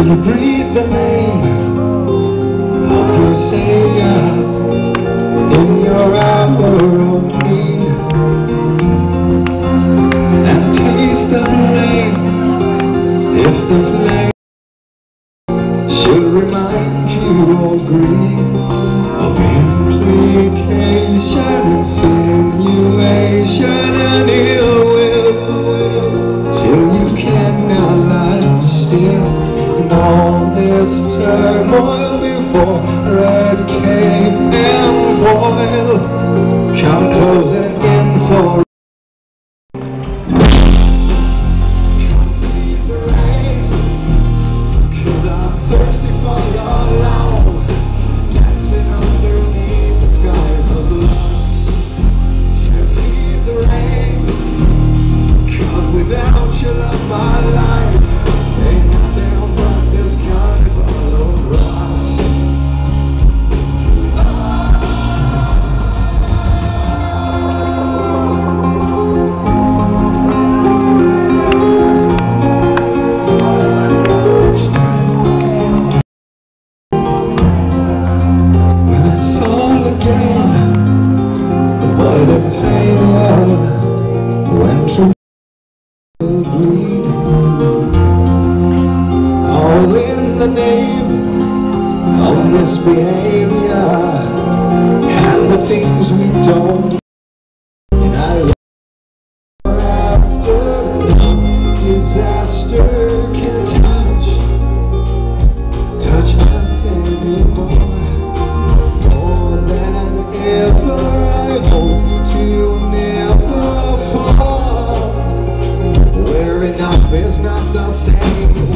You breathe the name of your Savior uh, in your hour of need. And taste the flame if the should remind you of implication, turmoil before red cape and foil come closing in for. The name of misbehavior and the things we don't. And I after disaster can touch, touch anymore. More than ever, I to never fall. Where enough is not the same